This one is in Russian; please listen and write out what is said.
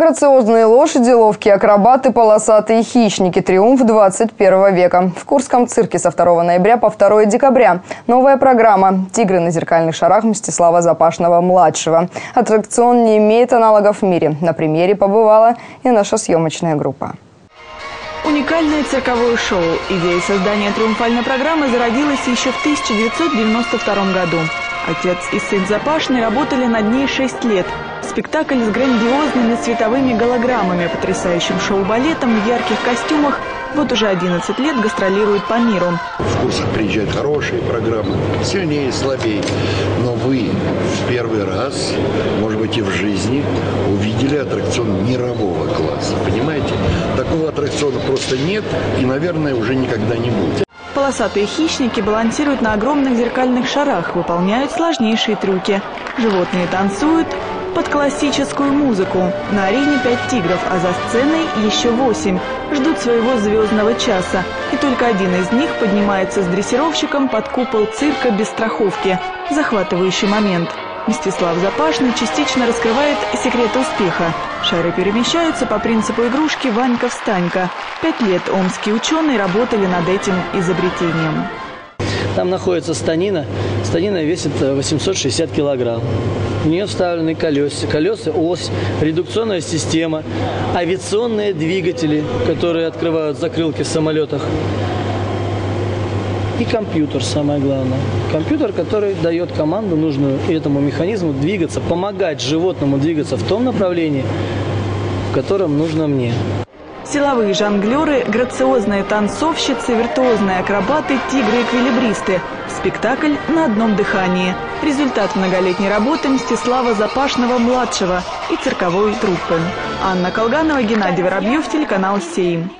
Грациозные лошади, ловкие акробаты, полосатые хищники. Триумф 21 века. В Курском цирке со 2 ноября по 2 декабря. Новая программа «Тигры на зеркальных шарах» Мстислава Запашного-младшего. Аттракцион не имеет аналогов в мире. На премьере побывала и наша съемочная группа. Уникальное цирковое шоу. Идея создания триумфальной программы зародилась еще в 1992 году. Отец и сын Запашный работали над ней 6 лет – Спектакль с грандиозными световыми голограммами, потрясающим шоу-балетом в ярких костюмах вот уже 11 лет гастролирует по миру. В курсах приезжают хорошие программы, сильнее, слабее. Но вы в первый раз, может быть и в жизни, увидели аттракцион мирового класса. Понимаете? Такого аттракциона просто нет и, наверное, уже никогда не будет. Полосатые хищники балансируют на огромных зеркальных шарах, выполняют сложнейшие трюки. Животные танцуют, под классическую музыку. На арене пять тигров, а за сценой еще восемь. Ждут своего звездного часа. И только один из них поднимается с дрессировщиком под купол цирка без страховки. Захватывающий момент. Мстислав Запашный частично раскрывает секреты успеха. Шары перемещаются по принципу игрушки «Ванька-встанька». Пять лет омские ученые работали над этим изобретением. Там находится станина. Станина весит 860 килограмм. В нее вставлены колеса, колеса, ось, редукционная система, авиационные двигатели, которые открывают закрылки в самолетах. И компьютер, самое главное. Компьютер, который дает команду нужную этому механизму двигаться, помогать животному двигаться в том направлении, в котором нужно мне. Силовые жонглеры, грациозные танцовщицы, виртуозные акробаты, тигры-эквилибристы. Спектакль на одном дыхании. Результат многолетней работы Мстислава Запашного-младшего и цирковой труппы. Анна Колганова, Геннадий Воробьев, телеканал «Сейм».